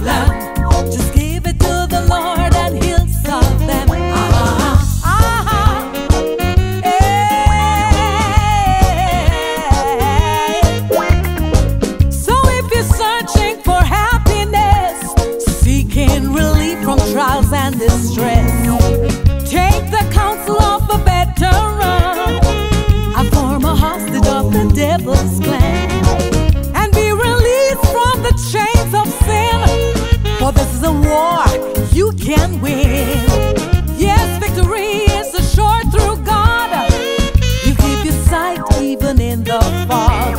no and win. Yes, victory is assured through God. You keep your sight even in the fog.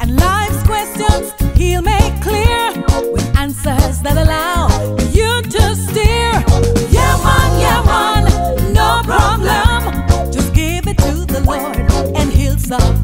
And life's questions He'll make clear with answers that allow you to steer. Yeah, man, yeah, man, no problem. Just give it to the Lord and He'll solve.